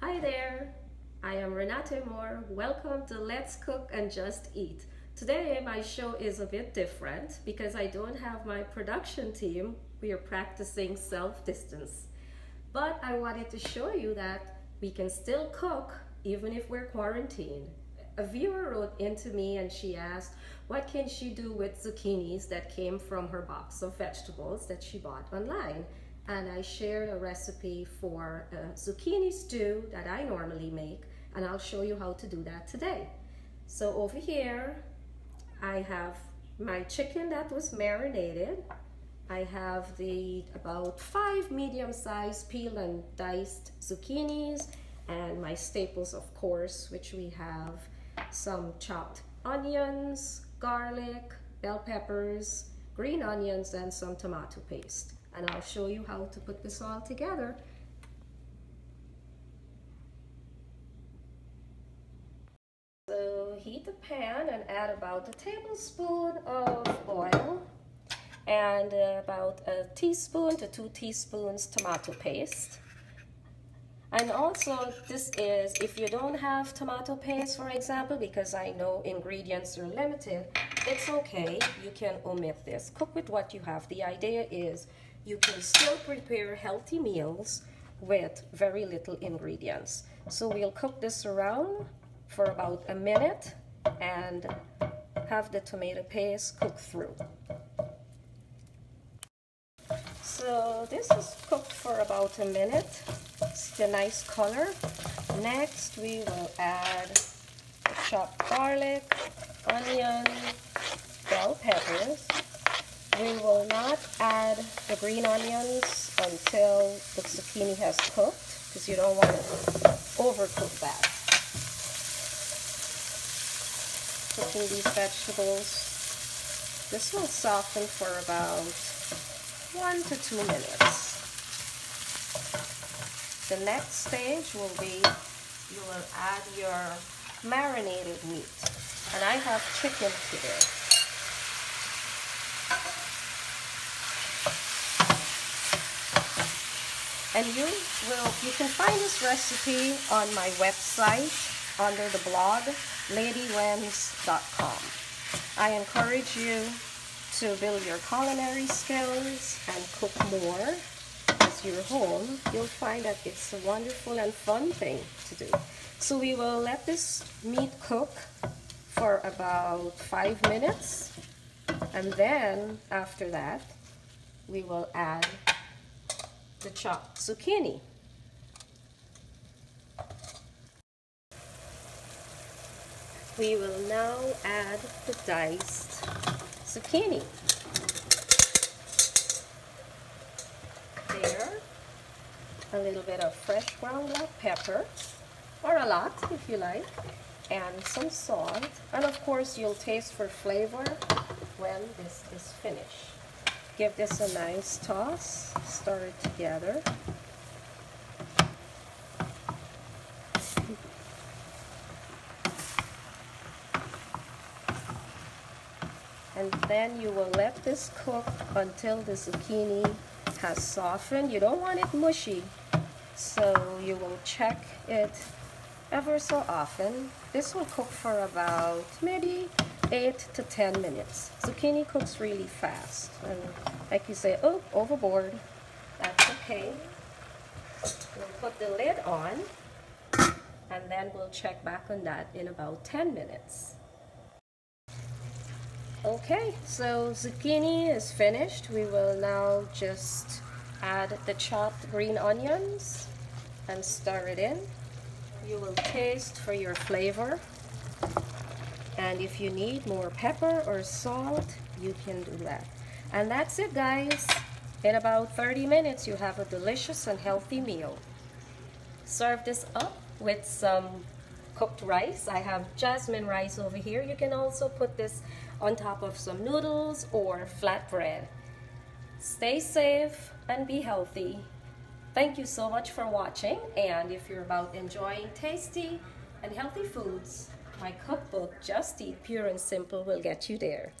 Hi there, I am Renate Moore. Welcome to Let's Cook and Just Eat. Today my show is a bit different because I don't have my production team. We are practicing self-distance. But I wanted to show you that we can still cook even if we're quarantined. A viewer wrote into me and she asked what can she do with zucchinis that came from her box of vegetables that she bought online and I shared a recipe for a zucchini stew that I normally make and I'll show you how to do that today. So over here I have my chicken that was marinated. I have the about five medium-sized peeled and diced zucchinis and my staples of course which we have some chopped onions, garlic, bell peppers, green onions and some tomato paste and I'll show you how to put this all together. So heat the pan and add about a tablespoon of oil and about a teaspoon to two teaspoons tomato paste. And also this is, if you don't have tomato paste, for example, because I know ingredients are limited, it's okay, you can omit this. Cook with what you have. The idea is you can still prepare healthy meals with very little ingredients. So we'll cook this around for about a minute and have the tomato paste cook through. So this is cooked for about a minute. It's a nice color. Next we will add chopped garlic, onion, we will not add the green onions until the zucchini has cooked because you don't want to overcook that. Cooking these vegetables. This will soften for about one to two minutes. The next stage will be you will add your marinated meat. And I have chicken here. And you will you can find this recipe on my website under the blog ladylems.com I encourage you to build your culinary skills and cook more as you're home. You'll find that it's a wonderful and fun thing to do. So we will let this meat cook for about five minutes. And then after that we will add the chopped zucchini. We will now add the diced zucchini. There, a little bit of fresh ground black pepper, or a lot if you like, and some salt, and of course you'll taste for flavor when this is finished. Give this a nice toss, stir it together. And then you will let this cook until the zucchini has softened. You don't want it mushy, so you will check it ever so often. This will cook for about maybe 8 to 10 minutes. Zucchini cooks really fast. And like you say, oh, overboard. That's okay. We'll put the lid on and then we'll check back on that in about 10 minutes. Okay, so zucchini is finished. We will now just add the chopped green onions and stir it in. You will taste for your flavor. And if you need more pepper or salt, you can do that. And that's it, guys. In about 30 minutes, you have a delicious and healthy meal. Serve this up with some cooked rice. I have jasmine rice over here. You can also put this on top of some noodles or flatbread. Stay safe and be healthy. Thank you so much for watching. And if you're about enjoying tasty and healthy foods, my cookbook, Just Eat Pure and Simple, will get you there.